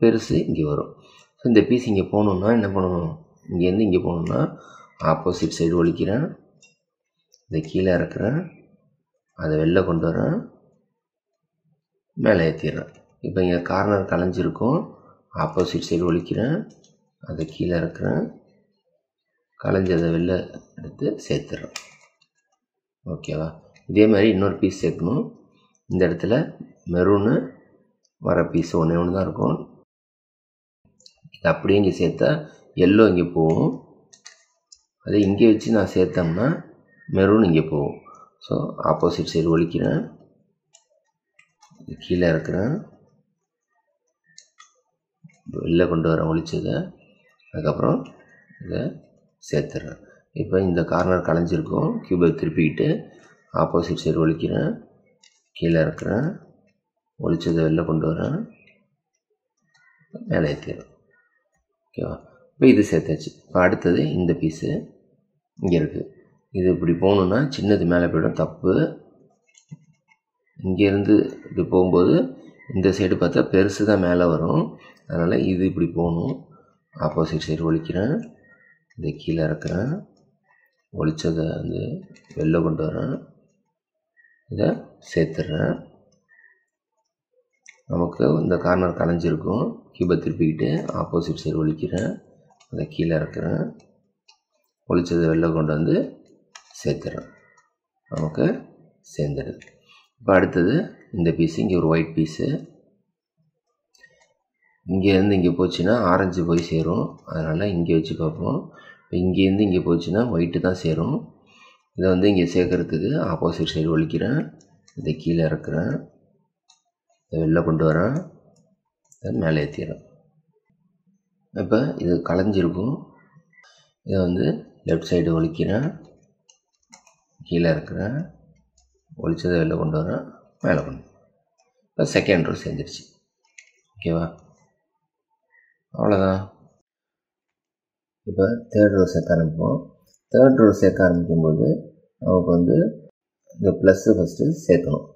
பெருசு இங்கே வரும். ஸோ இந்த பீஸ் இங்கே போகணுன்னா என்ன பண்ணணும்? இங்கேருந்து இங்கே போகணுன்னா ஆப்போசிட் சைடு ஒழிக்கிறேன் இதை கீழே இறக்குறேன் அதை வெளில கொண்டு வரேன் மேலே ஏற்றிடுறேன் இப்போ இங்கே கார்னர் கலைஞ்சிருக்கும் ஆப்போசிட் சைடு ஒழிக்கிறேன் அதை கீழே இறக்குறேன் கலைஞ்சதை வெளில எடுத்து சேர்த்துறேன் ஓகேவா இதே மாதிரி இன்னொரு பீஸ் சேர்க்கணும் இந்த இடத்துல மெரூனு வர பீஸ் ஒன்று ஒன்று தான் இருக்கும். இது அப்படியே இங்கே சேர்த்தா எல்லோ இங்கே போகும் அதை இங்கே வச்சு நான் சேர்த்தோம்னா மெரூன் இங்கே போகும். ஸோ ஆப்போசிட் சைடு ஒழிக்கிறேன் கீழே இருக்கிறேன் வெளில கொண்டு வரேன் ஒழிச்சதை அதுக்கப்புறம் இதை சேர்த்துறேன். இப்போ இந்த கார்னர் கலைஞ்சிருக்கும். கியூபை திருப்பிக்கிட்டு ஆப்போசிட் சைடு ஒழிக்கிறேன் கீழே இருக்கிறேன் ஒழிச்சதை வெளில கொண்டு வரேன். மேலே ஏற்றிடுறேன் ஓகேவா இப்போ இது சேர்த்தாச்சு. இப்போ அடுத்தது இந்த பீஸு இங்கே இருக்குது இது இப்படி போகணுன்னா சின்னது மேலே போய்டும். தப்பு. இங்கேருந்து இப்படி போகும்போது இந்த சைடு பார்த்தா பெருசு தான் மேலே வரும். அதனால் இது இப்படி போகணும். ஆப்போசிட் சைடு ஒழிக்கிறேன். இதை கீழே இறக்குறேன். ஒழிச்சதை வந்து வெளில கொண்டு வரேன். இதை சேர்த்துட்றேன் நமக்கு இந்த கார்னர் கலைஞ்சிருக்கும். கீபை திருப்பிக்கிட்டு ஆப்போசிட் சைடு ஒழிக்கிறேன். அதை கீழே இறக்குறேன். ஒழிச்சது வெளில கொண்டு வந்து சேர்த்துறோம் நமக்கு சேர்ந்துடுது. இப்போ அடுத்தது இந்த பீஸு இங்கே ஒரு ஒயிட் பீஸு இங்கேருந்து இங்கே போச்சுன்னா ஆரஞ்சு போய் சேரும். அதனால் இங்கே வச்சு பார்ப்போம். இங்கேருந்து இங்கே போச்சுன்னா ஒயிட்டு தான் சேரும். இதை வந்து இங்கே சேர்க்குறதுக்கு ஆப்போசிட் சைடு ஒழிக்கிறேன். இதை கீழே இறக்குறேன். இதை வெளில கொண்டு வரேன். இதை மேலே ஏற்றிடுறேன் இப்போ இது களைஞ்சிருக்கும் இதை வந்து லெஃப்ட் சைடு ஒழிக்கிறேன் கீழே இருக்கிறேன். ஒழிச்சதை வெளில கொண்டு வரேன் மேலே கொண்டு இப்போ செகண்ட் ரோ செஞ்சிருச்சு ஓகேவா அவ்வளோதான் இப்போ தேர்ட் ரோ சேர்க்க ஆரம்பிப்போம். தேர்ட் ரோ சேர்க்க ஆரம்பிக்கும்போது நமக்கு வந்து இந்த ப்ளஸ்ஸு ஃபஸ்ட்டு சேர்க்கணும்.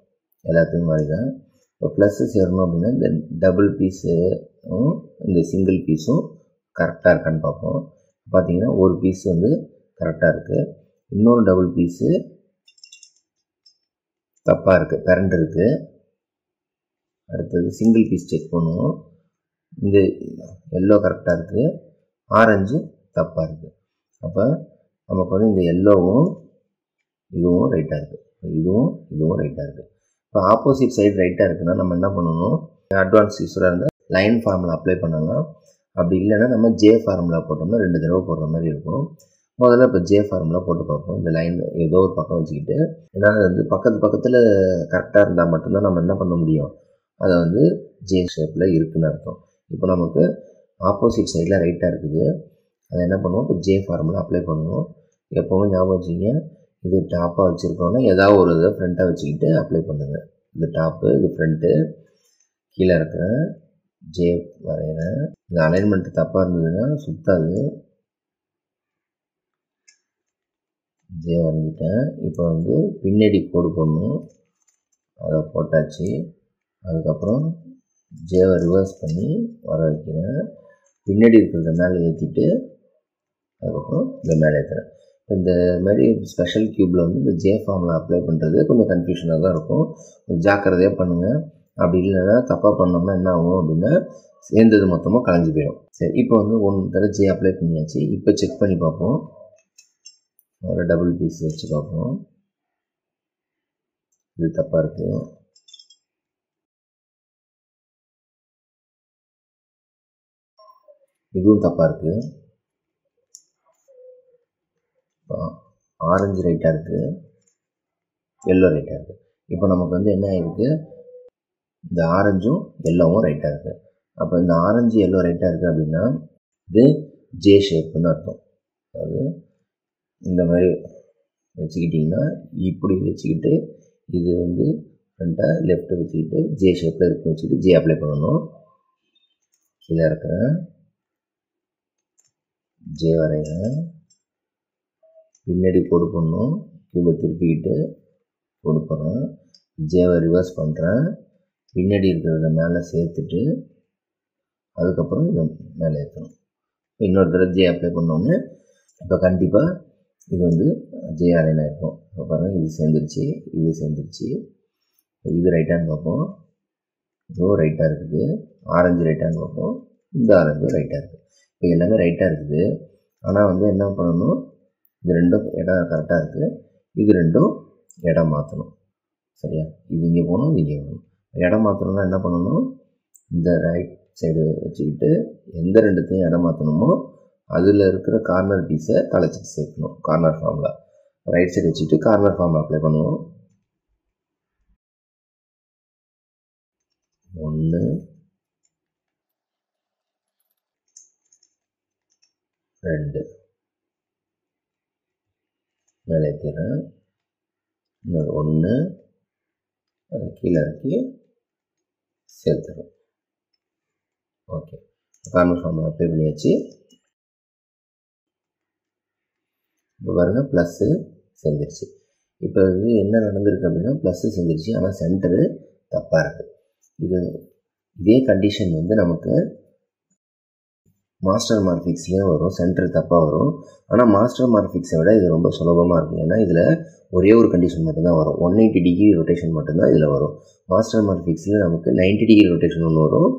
எல்லாத்தையும் மாதிரி தான் இப்போ ப்ளஸ்ஸு சேரணும் அப்படின்னா இந்த டபுள் பீஸும் இந்த சிங்கிள் பீஸும் கரெக்டாக இருக்கான்னு பார்ப்போம். பார்த்தீங்கன்னா ஒரு பீஸ் வந்து கரெக்டாக இருக்குது இன்னொரு டபுள் பீஸு தப்பாக இருக்குது கரண்ட் இருக்குது அடுத்தது சிங்கிள் பீஸ் செக் பண்ணுவோம். இந்த எல்லோ கரெக்டாக இருக்குது ஆரஞ்சு தப்பாக இருக்குது அப்போ நமக்கு வந்து இந்த எல்லோவும் இதுவும் ரைட்டாக இருக்குது இதுவும் இதுவும் ரைட்டாக இருக்குது இப்போ ஆப்போசிட் சைடு ரைட்டாக இருக்குன்னா நம்ம என்ன பண்ணணும்? அட்வான்ஸ் யூஸராக இருந்தால் லைன் ஃபார்மில் அப்ளை பண்ணலாம். அப்படி இல்லைன்னா நம்ம ஜே ஃபார்முலா போட்டோம்னா ரெண்டு தடவை போடுற மாதிரி இருக்கும். முதல்ல இப்போ ஜே ஃபார்முலா போட்டு பார்ப்போம். இந்த லைன் ஏதோ ஒரு பக்கம் வச்சுக்கிட்டு. ஏன்னா அது வந்து பக்கத்து பக்கத்தில் கரெக்டாக இருந்தால் மட்டும்தான் நம்ம என்ன பண்ண முடியும்? அதை வந்து ஜே ஷேப்பில் இருக்குன்னு அர்த்தம். இப்போ நமக்கு ஆப்போசிட் சைடில் ரைட்டாக இருக்குது. அதை என்ன பண்ணுவோம்? இப்போ ஜே ஃபார்முலா அப்ளை பண்ணுவோம். எப்போவும் ஞாபகம் வச்சுக்கிங்க. இது டாப்பாக வச்சுருக்கோன்னா ஏதாவது ஒரு இதை ஃப்ரண்ட்டாக வச்சுக்கிட்டு அப்ளை பண்ணுங்கள் இது டாப்பு இது ஃப்ரண்ட்டு கீழே இருக்கிறேன். ஜே வரைகிறேன் இந்த அலைன்மெண்ட் தப்பாக இருந்ததுன்னா சுத்தாது. ஜே வரைஞ்சிட்டேன். இப்போ வந்து பின்னாடி கோடு போடணும். அதை போட்டாச்சு. அதுக்கப்புறம் ஜேவை ரிவர்ஸ் பண்ணி வர வைக்கிறேன். பின்னாடி இருக்கிறத மேலே ஏற்றிட்டு அதுக்கப்புறம் இந்த மேலே ஏற்றுறேன் இந்த மாதிரி ஸ்பெஷல் க்யூப்பில் வந்து இந்த ஜே ஃபார்மில் அப்ளை பண்ணுறது கொஞ்சம் கன்ஃபியூஷனாக தான் இருக்கும். கொஞ்சம் ஜாக்கிரதையாக பண்ணுங்கள் அப்படி இல்லைன்னா தப்பாக பண்ணோம்னா என்ன ஆகும் அப்படின்னா சேர்ந்தது மொத்தமாக கலைஞ்சு போயிடும். சரி இப்போ வந்து ஒன் தடவை ஜே அப்ளை பண்ணியாச்சு. இப்போ செக் பண்ணி பார்ப்போம். ஒரு டபுள் பீஸ் வச்சு பார்ப்போம். இது தப்பாக இருக்குது இதுவும் தப்பாக இருக்குது ஆரஞ்சு ரைட்டாக இருக்குது எல்லோ ரைட்டாக இருக்குது இப்போ நமக்கு வந்து என்ன ஆகிருக்கு இந்த ஆரஞ்சும் எல்லோவும் ரைட்டாக இருக்குது அப்போ இந்த ஆரஞ்சு எல்லோ ரைட்டாக இருக்குது அப்படின்னா இது ஜே ஷேப்புன்னு அர்த்தம். அதாவது இந்த மாதிரி வச்சுக்கிட்டிங்கன்னா இப்படி வச்சுக்கிட்டு இது வந்து ஃப்ரண்ட்டாக லெஃப்ட்டு வச்சுக்கிட்டு ஜே ஷேப்பில் இருக்கு வச்சுக்கிட்டு ஜே அப்ளை பண்ணணும். கீழே இருக்கிறேன் ஜே வரைகிறேன் பின்னாடி கோடு பண்ணணும். கியூபை திருப்பிக்கிட்டு கொடுக்குறேன் ஜேவை ரிவர்ஸ் பண்ணுறேன் பின்னாடி இருக்கிறத மேலே சேர்த்துட்டு அதுக்கப்புறம் இதை மேலே ஏற்றணும். இன்னொரு தடவை ஜே அப்ளை பண்ணோன்னே இப்போ கண்டிப்பாக இது வந்து ஜே அலைனாக இருக்கும் இப்போ பாருங்கள் இது சேர்ந்துருச்சு இது சேர்ந்துருச்சு. இது ரைட்டான்னு பார்ப்போம். இதுவும் ரைட்டாக இருக்குது. ஆரஞ்சு ரைட்டான்னு பார்ப்போம். இந்த ஆரஞ்சும் ரைட்டாக இருக்குது. இப்போ எல்லாமே ரைட்டாக இருக்குது. ஆனால் வந்து என்ன பண்ணணும்? இது ரெண்டும் இடம் கரெக்டாக இருக்குது. இது ரெண்டும் இடம் மாற்றணும். சரியா? இது இங்கே போகணும் இது இங்கே போகணும் இடம் மாற்றணும்னா என்ன பண்ணணும்? இந்த ரைட் சைடு வச்சுக்கிட்டு எந்த ரெண்டுத்தையும் இடம் மாற்றணுமோ அதில் இருக்கிற கார்னர் பீஸை களைச்சிட்டு சேர்க்கணும். கார்னர் ஃபார்மில் ரைட் சைடு வச்சுட்டு கார்னர் ஃபார்மில் அப்ளை பண்ணுவோம். ஒன்று ரெண்டு. மேலே ஏற்றிடுறேன் இன்னொரு ஒன்று அது கீழே இறக்கி சேர்த்துடும் ஓகே கார்னர் ஃபார்முலா அப்ளை பண்ணியாச்சு. இப்போ பாருங்கள் ப்ளஸ்ஸு சேர்ந்துருச்சு. இப்போ வந்து என்ன நடந்திருக்கு அப்படின்னா ப்ளஸ்ஸு சேர்ந்துருச்சு. ஆனால் சென்டரு தப்பாக இருக்குது இது இதே கண்டிஷன் வந்து நமக்கு மாஸ்டர் மார்ஃபிக்ஸ்லேயும் வரும். சென்டர் தப்பாக வரும். ஆனால் மாஸ்டர் மார்ஃபிக்ஸை விட இது ரொம்ப சுலபமாக இருக்கும். ஏன்னா இதில் ஒரே ஒரு கண்டிஷன் மட்டும்தான் வரும். ஒன் எயிட்டி டிகிரி ரொட்டேஷன் மட்டும்தான் இதில் வரும். மாஸ்டர் மார்பிக்ஸில் நமக்கு நைன்ட்டி டிகிரி ரொட்டேஷன் ஒன்று வரும்.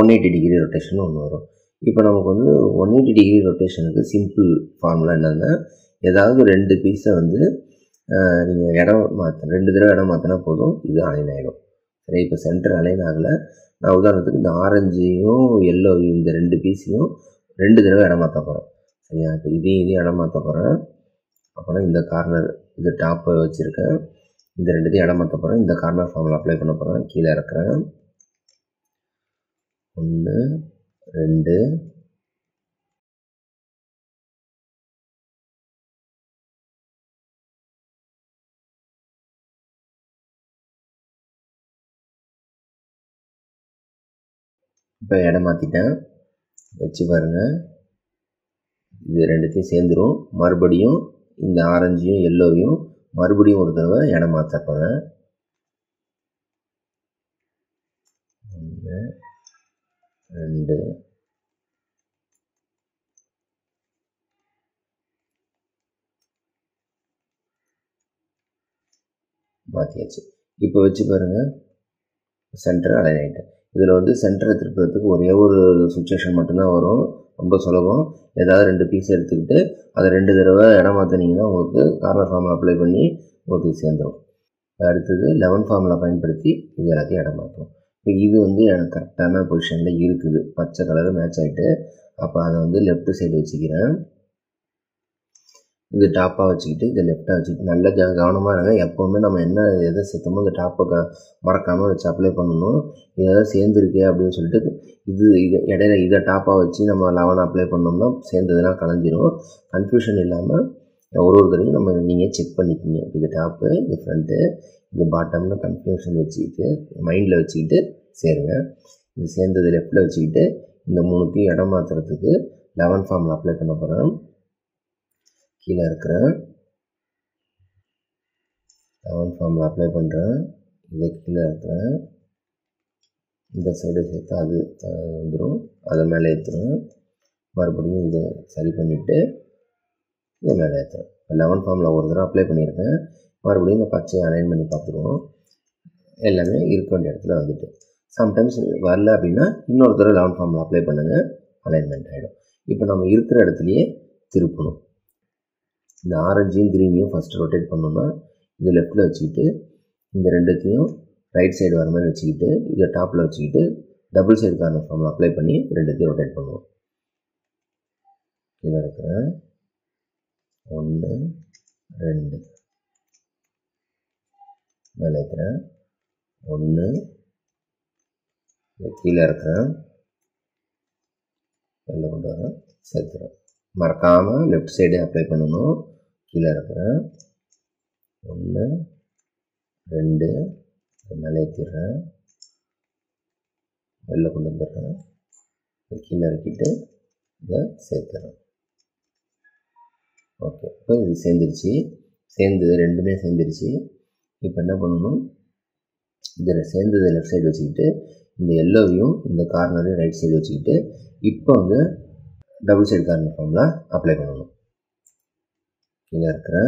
ஒன் எயிட்டி டிகிரி ரொட்டேஷன் ஒன்று வரும். இப்போ நமக்கு வந்து ஒன் எயிட்டி டிகிரி ரொட்டேஷனுக்கு சிம்பிள் ஃபார்முலா என்னென்னா ஏதாவது ரெண்டு பீஸை வந்து நீங்கள் இடம் மாற்ற ரெண்டு தடவை இடம் மாற்றினா போதும் இது அலைன் ஆகிடும் சரி இப்போ சென்டர் அலைன் ஆகலை. நான் உதாரணத்துக்கு இந்த ஆரஞ்சையும் எல்லோ இந்த ரெண்டு பீஸையும் ரெண்டு தடவை இடம் மாற்ற போகிறேன் சரியா? இப்போ இதையும் இதையும் இடம் மாற்ற போகிறேன் அப்புறம் இந்த கார்னர் இது டாப்பை வச்சுருக்கேன். இந்த ரெண்டுத்தையும் இடம் மாற்ற போகிறேன் இந்த கார்னர் ஃபார்மில் அப்ளை பண்ண போகிறேன் கீழே இறக்குறேன். ஒன்று ரெண்டு. இப்போ இடம் மாற்றிட்டேன் வச்சு பாருங்கள் இது ரெண்டுத்தையும் சேர்ந்துடும் மறுபடியும் இந்த ஆரஞ்சையும் எல்லோவையும் மறுபடியும் ஒரு தடவை இடம் மாற்ற போகிறேன் ஒன்று ரெண்டு. மாற்றியாச்சு இப்போ வச்சு பாருங்கள் சென்டர் அலைன் ஆகிட்டேன் இதில் வந்து சென்டரை திருப்புறதுக்கு ஒரே ஒரு சுச்சுவேஷன் மட்டும்தான் வரும். ரொம்ப சுலபம். ஏதாவது ரெண்டு பீஸ் எடுத்துக்கிட்டு அதை ரெண்டு தடவை இடம் மாற்றினீங்கன்னா உங்களுக்கு கார்னர் ஃபார்மில் அப்ளை பண்ணி உங்களுக்கு சேர்ந்துடும் அடுத்தது லெவன் ஃபார்மில் பயன்படுத்தி இது எல்லாத்தையும் இடம் மாற்றும் இப்போ இது வந்து எனக்கு கரெக்டான பொசிஷனில் இருக்குது. பச்சை கலர் மேட்ச் ஆகிட்டு அப்போ அதை வந்து லெஃப்ட் சைடு வச்சுக்கிறேன். இது டாப்பாக வச்சுக்கிட்டு இதை லெஃப்டாக வச்சுக்கிட்டு நல்ல க கவனமாக இருங்க. எப்போவுமே நம்ம என்ன எதை சேர்த்தோமோ இந்த டாப்பை க மறக்காமல் வச்சு அப்ளை பண்ணணும். இதெல்லாம் சேர்ந்துருக்கு அப்படின்னு சொல்லிட்டு இது இது இடையில இதை டாப்பாக வச்சு நம்ம லெவன் அப்ளை பண்ணோம்னா சேர்ந்ததுலாம் கலைஞ்சிரும். கன்ஃபியூஷன் இல்லாமல் ஒரு ஒரு தடவையும் நம்ம நீங்கள் செக் பண்ணிக்கிங்க. இது டாப்பு இது ஃப்ரண்ட்டு இது பாட்டம்னு கன்ஃபியூஷன் வச்சுக்கிட்டு மைண்டில் வச்சுக்கிட்டு சேருங்க. இது சேர்ந்தது லெஃப்ட்டில் வச்சுக்கிட்டு இந்த மூணுத்தையும் இடம் மாற்றுறதுக்கு லெவன் ஃபார்மில் அப்ளை பண்ண போகிறேன் கீழே இருக்கிறேன். லெவன் ஃபார்மில் அப்ளை பண்ணுறேன் இதை கீழே இருக்கிறேன். இந்த சைடு சேர்த்து அது வந்துடும் அதை மேலே ஏற்றுறேன் மறுபடியும் இதை சரி பண்ணிவிட்டு இதை மேலே ஏற்றுறேன் இப்போ லெவன் ஃபார்மில் ஒரு தடவை அப்ளை பண்ணியிருக்கேன். மறுபடியும் இந்த பச்சையை அலைன் பண்ணி பார்த்துருவோம். எல்லாமே இருக்க வேண்டிய இடத்துல வந்துட்டு. சம்டைம்ஸ் வரல அப்படின்னா இன்னொரு தடவை லெவன் ஃபார்மில் அப்ளை பண்ணுங்கள் அலைன்மெண்ட் ஆகிடும் இப்போ நம்ம இருக்கிற இடத்துலையே திருப்பணும். இந்த ஆரஞ்சையும் க்ரீனையும் ஃபஸ்ட்டு ரொட்டேட் பண்ணோம்னா இது லெஃப்ட்டில் வச்சுக்கிட்டு இந்த ரெண்டுத்தையும் ரைட் சைடு வர மாதிரி வச்சுக்கிட்டு இதை டாப்பில் வச்சுக்கிட்டு டபுள் சைடு கார்னர் ஃபார்மில் அப்ளை பண்ணி ரெண்டுத்தையும் ரொட்டேட் பண்ணுவோம். கீழே இருக்கிறேன் ஒன்று ரெண்டு. மேலே இருக்கிறேன் ஒன்று கீழே இருக்கிறேன் வெளில கொண்டு வரேன் சேர்த்துறேன் மறக்காமல் லெஃப்ட் சைடு அப்ளை பண்ணணும். கீழே இருக்கிறேன் ஒன்று ரெண்டு மேலே ஏற்றிடுறேன் வெளில கொண்டு வந்துடுறேன். கீழே இறக்கிட்டு இதை சேர்த்துறேன் ஓகே இப்போ இது சேர்ந்துருச்சு. சேர்ந்து ரெண்டுமே சேர்ந்துருச்சு. இப்போ என்ன பண்ணணும்? இதில் சேர்ந்ததை லெஃப்ட் சைடு வச்சுக்கிட்டு இந்த எல்லோவையும் இந்த கார்னரையும் ரைட் சைடு வச்சுக்கிட்டு இப்போ வந்து டபுள் சைடு கார்னர் ஃபார்மில் அப்ளை பண்ணணும். கீழே இருக்கிற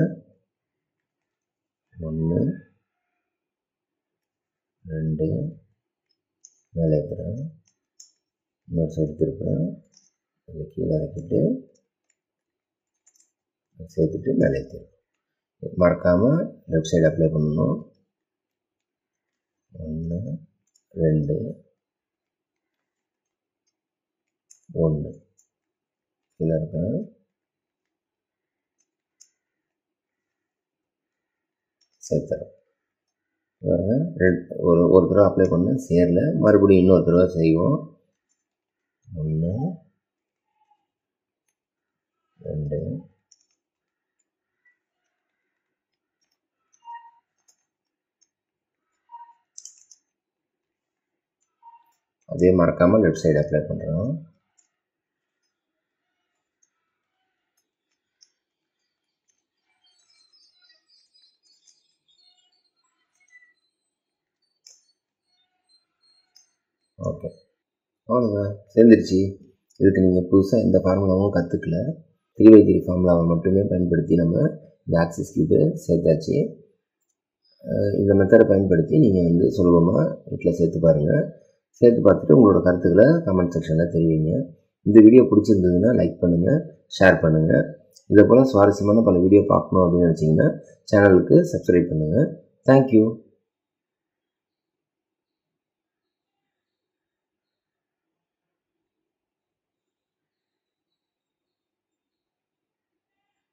ஒன்று ரெண்டு மேலே ஏற்றுறேன் இன்னொரு சைடு திருப்புறேன் அதை கீழே இறக்கிட்டு சேர்த்துட்டு மேலே ஏற்றிடுறேன் மறக்காமல் லெஃப்ட் சைடு அப்ளை பண்ணணும். ஒன்று ரெண்டு ஒன்று கீழே இருக்கேன் ஒரு ஒரு தடவை அப்ளை பண்ண சேரல. மறுபடியும் இன்னொரு தடவை செய்வோம். ஒன்று ரெண்டு. அதே மறக்காமல் லெஃப்ட் சைடு அப்ளை பண்ணுறோம் அவ்வளோதான் சேர்ந்துருச்சு இதுக்கு நீங்கள் புதுசாக எந்த ஃபார்முலாவும் கற்றுக்கல த்ரீ பை த்ரீ ஃபார்முலாவை மட்டுமே பயன்படுத்தி நம்ம இந்த ஆக்சிஸ் கியூபு சேர்த்தாச்சு. இந்த மெத்தடை பயன்படுத்தி நீங்கள் வந்து சுலபமாக வீட்டில் சேர்த்து பாருங்கள் சேர்த்து பார்த்துட்டு உங்களோட கருத்துக்களை கமெண்ட் செக்ஷனில் தெரிவிங்க. இந்த வீடியோ பிடிச்சிருந்ததுன்னா லைக் பண்ணுங்கள் ஷேர் பண்ணுங்கள் இதே போல் சுவாரஸ்யமான பல வீடியோ பார்க்கணும் அப்படின்னு நினச்சிங்கன்னா சேனலுக்கு சப்ஸ்கிரைப் பண்ணுங்கள் தேங்க்யூ